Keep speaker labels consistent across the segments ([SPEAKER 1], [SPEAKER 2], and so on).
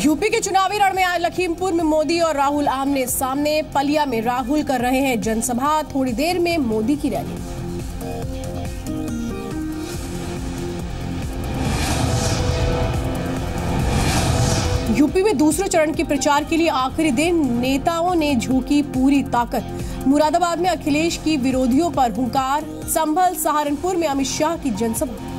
[SPEAKER 1] UP के चुनावी रण में आज लखीमपुर में मोदी और राहुल आमने सामने। पलिया में राहुल कर रहे हैं जनसभा। थोड़ी देर में मोदी की रैली। यूपी में दूसरे चरण के प्रचार के लिए आखिरी दिन। नेताओं ने झोंकी पूरी ताकत। मुरादाबाद में अखिलेश की विरोधियों पर हुंकार। संभल सहारनपुर में अमित शाह की जनसभा।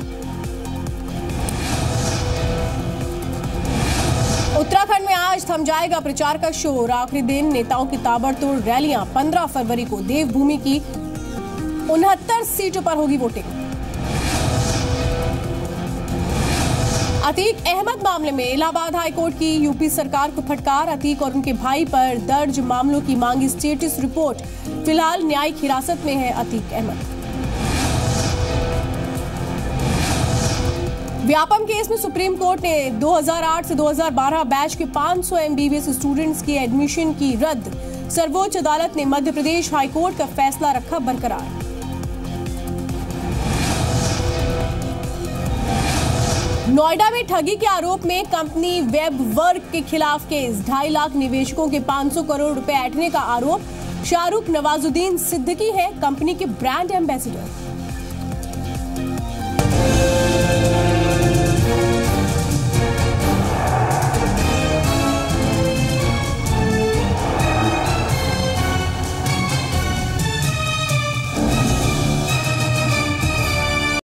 [SPEAKER 1] आज थम जाएगा प्रचार का शोर। आखिरी दिन नेताओं की ताबड़तोड़ रैलियाँ। 15 फरवरी को देवभूमि की उनहत्तर सीटों पर होगी वोटिंग। अतीक अहमद मामले में इलाहाबाद हाईकोर्ट की यूपी सरकार को फटकार। अतीक और उनके भाई पर दर्ज मामलों की मांगी स्टेटस रिपोर्ट। फ़िलहाल न्यायिक हिरासत में है अतीक अहमद। व्यापम केस में सुप्रीम कोर्ट ने 2008 से 2012 बैच के 500 सौ एमबीबीएस स्टूडेंट्स की एडमिशन की रद्द। सर्वोच्च अदालत ने मध्य प्रदेश हाईकोर्ट का फैसला रखा बरकरार। नोएडा में ठगी के आरोप में कंपनी वेब वर्क के खिलाफ केस। ढाई लाख निवेशकों के 500 करोड़ रुपए ऐंठने का आरोप। शाहरुख नवाजुद्दीन सिद्दीकी है कंपनी के ब्रांड एम्बेसडर